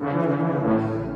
Música